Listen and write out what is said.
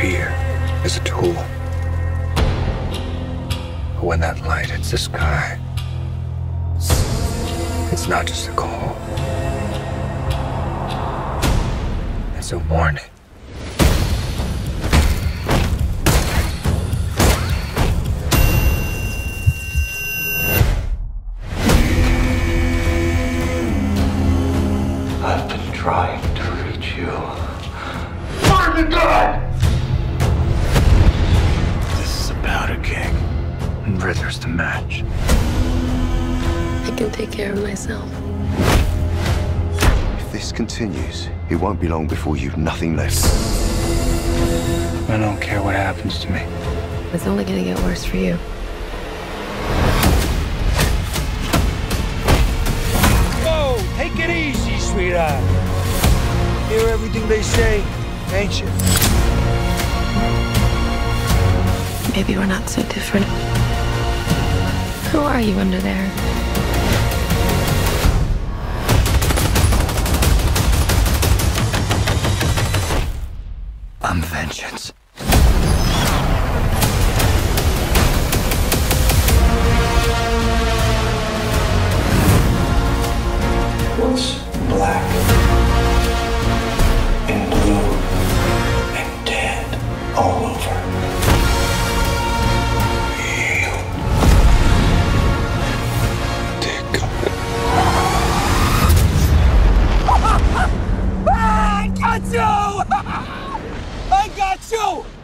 fear is a tool. But when that light hits the sky, it's not just a call. It's a warning. I've been trying to reach you. Find the gun! And Rither's the match. I can take care of myself. If this continues, it won't be long before you've nothing left. I don't care what happens to me. It's only gonna get worse for you. Whoa, take it easy, sweetheart. Hear everything they say, ain't you? Maybe we're not so different. Who are you under there? I'm vengeance. What's black? at you!